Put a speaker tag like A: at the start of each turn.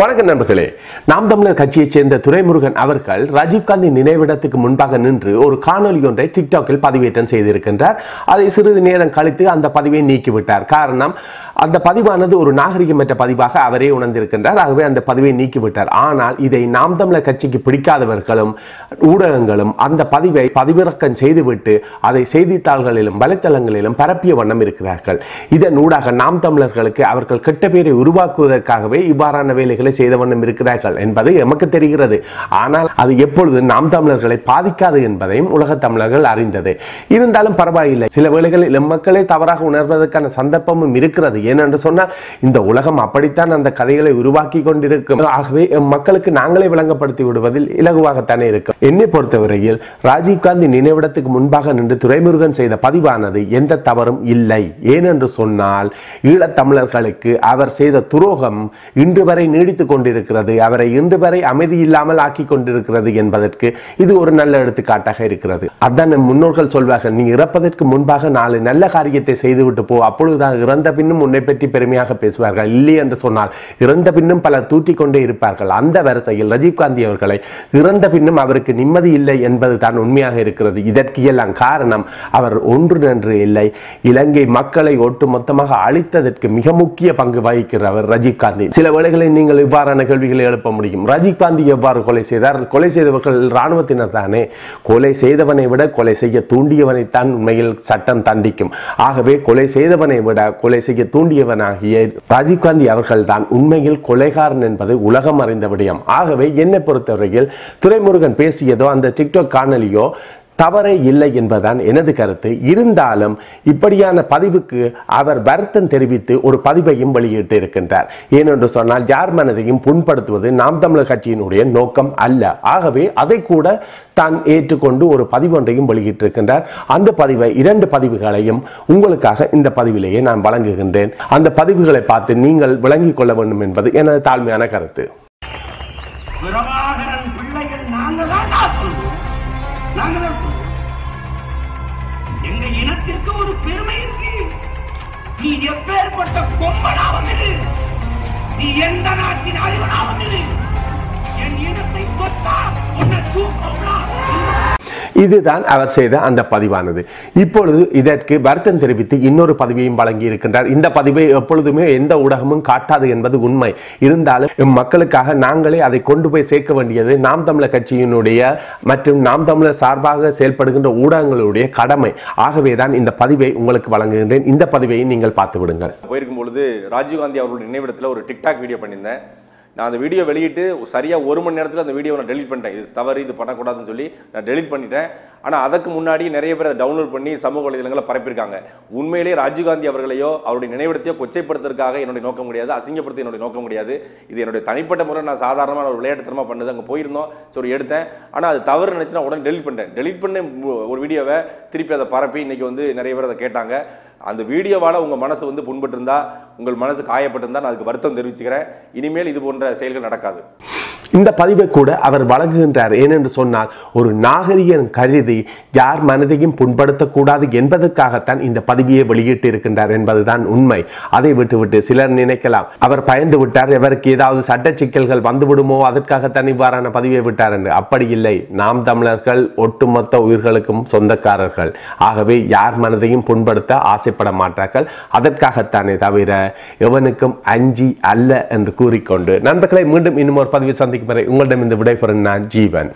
A: வணக்கம் நண்பர்களே. நாம் தமிழர் கட்சியைச் சேர்ந்த துரைமுருகன் அவர்கள் ராஜீவ்காந்தி நினைவிடத்துக்கு முன்பாக நின்று ஒரு காணொலி ஒன்றை டிக்டாக்கில் பதிவேற்றம் செய்திருக்கின்றார். அதை சிறிது நேரம் கழித்து அந்த பதிவை நீக்கிவிட்டார். காரணம் அந்த பதிவானது ஒரு நாகரிகமற்ற பதிவாக அவரே உணர்ந்திருக்கின்றார். ஆகவே அந்த பதிவை நீக்கிவிட்டார். ஆனால் இதை நாம் தமிழர் கட்சிக்கு பிடிக்காதவர்களும் ஊடகங்களும் அந்த பதிவை பதிவிறக்கம் செய்துவிட்டு அதை செய்தித்தாள்களிலும் வலைத்தளங்களிலும் பரப்பிய வண்ணம் இருக்கிறார்கள். இதன் ஊடாக நாம் தமிழர்களுக்கு அவர்கள் கெட்ட பேரை உருவாக்குவதற்காகவே இவ்வாறான வேலைகள் செய்த வண்ணம் இருக்கிறார்கள் என்பது எமக்கு தெரிகிறது. ஆனால் அது எப்பொழுது நாம் தமிழர்களை பாதிக்காது என்பதையும் உலக தமிழர்கள் அறிந்தது. இருந்தாலும் பரவாயில்லை. சில வேளைகளில் எம்மக்களை தவறாக உணர்வதற்கான சந்தர்ப்பமும் இருக்கிறது. ஏனென்று சொன்னால் இந்த உலகம் அப்படித்தான் அந்த கதைகளை உருவாக்கி கொண்டிருக்கும். ஆகவே எம் மக்களுக்கு நாங்களே விளங்கப்படுத்தி விடுவதில் இலகுவாகத்தானே இருக்கும். என்னை பொறுத்தவரையில் ராஜீவ்காந்தி நினைவிடத்துக்கு முன்பாக நின்று துரைமுருகன் செய்த பதிவானது எந்த தவறும் இல்லை. ஏனென்று சொன்னால் ஈழத்தமிழர்களுக்கு அவர் செய்த துரோகம் இன்று வரை நீடி நீடித்துக் கொண்டிருக்கிறது. அவரை இன்று வரை அமைதி இல்லாமல் ஆக்கி கொண்டிருக்கிறது என்பதற்கு இது ஒரு நல்ல எடுத்துக்காட்டாக இருக்கிறது. அதான் முன்னோர்கள் சொல்வார்கள் நீ இறப்பதற்கு முன்பாக நாலு நல்ல காரியத்தை செய்துவிட்டு போ. அப்பொழுதுதான் இறந்த பின்னும் உன்னை பற்றி பெருமையாக பேசுவார்கள். இல்லை என்று சொன்னால் இறந்த பின்னும் பலர் தூட்டி கொண்டே இருப்பார்கள். அந்த வரிசையில் ரஜீவ்காந்தி அவர்களை இறந்த பின்னும் அவருக்கு நிம்மதி இல்லை என்பது தான் உண்மையாக இருக்கிறது. இதற்கு எல்லாம் காரணம் அவர் ஒன்று நன்று இல்லை. இலங்கை மக்களை ஒட்டுமொத்தமாக அழித்ததற்கு மிக முக்கிய பங்கு வகிக்கிறவர் ரஜீவ்காந்தி சில வேளைகளில் நீங்கள் இவ்வாறான கேள்விகளை எழுப்ப முடியும்? ரஜீவ்காந்தி எவ்வாறு கொலை செய்தார்? கொலை செய்தவர்கள் இராணுவத்தினர் தானே. கொலை செய்தவனை விட கொலை செய்ய தூண்டியவனைத்தான் உண்மையில் சட்டம் தண்டிக்கும். ஆகவே கொலை செய்தவனை விட கொலை செய்ய தூண்டியவனாகிய ராஜீவ்காந்தி அவர்கள்தான் உண்மையில் கொலைகாரன் என்பது உலகம் அறிந்த விடயம். ஆகவே என்னை பொறுத்தவரையில் துரைமுருகன் பேசியதோ அந்த டிக்டாக் காணொலியோ தவறே இல்லை என்பதுதான் எனது கருத்து. இருந்தாலும் இப்படியான பதிவுக்கு அவர் வருத்தம் தெரிவித்து ஒரு பதிவையும் வெளியிட்டு இருக்கின்றார். ஏனென்று சொன்னால் யார் மனதையும் புண்படுத்துவது நாம் தமிழர் கட்சியினுடைய நோக்கம் அல்ல. ஆகவே அதை கூட தான் ஏற்றுக்கொண்டு ஒரு பதிவொன்றையும் வெளியிட்டிருக்கின்றார் அந்த பதிவை இரண்டு பதிவுகளையும் உங்களுக்காக இந்த பதிவிலேயே நான் வழங்குகின்றேன். அந்த பதிவுகளை பார்த்து நீங்கள் விளங்கிக் கொள்ள வேண்டும் என்பது எனது தாழ்மையான கருத்து.
B: பிரபாகரன் பிள்ளைகள் நாங்க தான் எங்க இனத்திற்கு ஒரு பெருமை இருக்கு. நீ எப்பேற்பட்ட கொம்பனாவும் கொம்பனாவது நீ எந்த நாட்டின் அறிவனாவும் அறிவனாவது என் இனத்தை தொட்டா உன்னை தூக்கம்
A: இதுதான் அவர் செய்த அந்த பதிவானது. இப்பொழுது இதற்கு வருத்தம் தெரிவித்து இன்னொரு பதிவையும் வழங்கி இருக்கின்றார் இந்த பதிவை எப்பொழுதுமே எந்த ஊடகமும் காட்டாது என்பது உண்மை. இருந்தாலும் மக்களுக்காக நாங்களே அதை கொண்டு போய் சேர்க்க வேண்டியது நாம் தமிழர் கட்சியினுடைய மற்றும் நாம் தமிழர் சார்பாக செயல்படுகின்ற ஊடகங்களுடைய கடமை. ஆகவே தான் இந்த பதிவை உங்களுக்கு வழங்குகின்றேன். இந்த பதிவையும் நீங்கள் பார்த்து விடுங்கள்.
C: போயிருக்கும் பொழுது ராஜீவ்காந்தி அவர்களுடைய நினைவிடத்தில் ஒரு டிக்டாக் வீடியோ பண்ணியிருந்தேன். நான் அந்த வீடியோ வெளியிட்டு சரியாக ஒரு மணி நேரத்தில் அந்த வீடியோவை நான் டெலிட் பண்ணிட்டேன். இது தவறு இது பண்ணக்கூடாதுன்னு சொல்லி நான் டெலிட் பண்ணிட்டேன். ஆனால் அதுக்கு முன்னாடி நிறைய பேர் அதை டவுன்லோட் பண்ணி சமூக வலைதளங்களை பரப்பியிருக்காங்க. உண்மையிலேயே ராஜீவ்காந்தி அவர்களையோ அவருடைய நினைவிடத்தையோ கொச்சைப்படுத்துறதுக்காக என்னுடைய நோக்கம் கிடையாது அசிங்கப்படுத்த என்னுடைய நோக்கம் கிடையாது. இது என்னுடைய தனிப்பட்ட முறை நான் சாதாரணமாக ஒரு விளையாட்டுத்தனமாக பண்ணது. அங்கே போயிருந்தோம் சரி எடுத்தேன். ஆனால் அது தவறு நினச்சி நான் உடனே டெலிட் பண்ணிட்டேன். டெலிட் பண்ண ஒரு வீடியோவை திருப்பி அதை பரப்பி இன்றைக்கி வந்து நிறைய பேர் அதை கேட்டாங்க. அந்த வீடியோவால் உங்கள் மனசு வந்து புண்பட்டிருந்தா உங்கள் மனசு காயப்பட்டிருந்தா நான் அதுக்கு வருத்தம் தெரிவிச்சுக்கிறேன். இனிமேல் இது போன்ற செயல்கள் நடக்காது.
A: இந்த பதிவை கூட அவர் வழங்குகின்றார். ஏனென்று சொன்னால் ஒரு நாகரிகன் கருதி யார் மனதையும் புண்படுத்தக்கூடாது என்பதற்காகத்தான் இந்த பதிவியை வெளியிட்டு இருக்கின்றார் என்பதுதான் உண்மை. அதை விட்டுவிட்டு சிலர் நினைக்கலாம் அவர் பயந்து விட்டார் எவருக்கு ஏதாவது சட்ட சிக்கல்கள் வந்துவிடுமோ அதற்காகத்தான் இவ்வாறான பதிவை விட்டார் என்று. அப்படி இல்லை. நாம் தமிழர்கள் ஒட்டுமொத்த உயிர்களுக்கும் சொந்தக்காரர்கள். ஆகவே யார் மனதையும் புண்படுத்த ஆசைப்பட மாட்டார்கள். அதற்காகத்தானே தவிர எவனுக்கும் அஞ்சி அல்ல என்று கூறிக்கொண்டு. நண்பர்களை மீண்டும் இன்னும் ஒரு பதிவை சந்திக்கும் வரை உங்களிடம் இந்த விடைபெறும் நான் ஜீவன்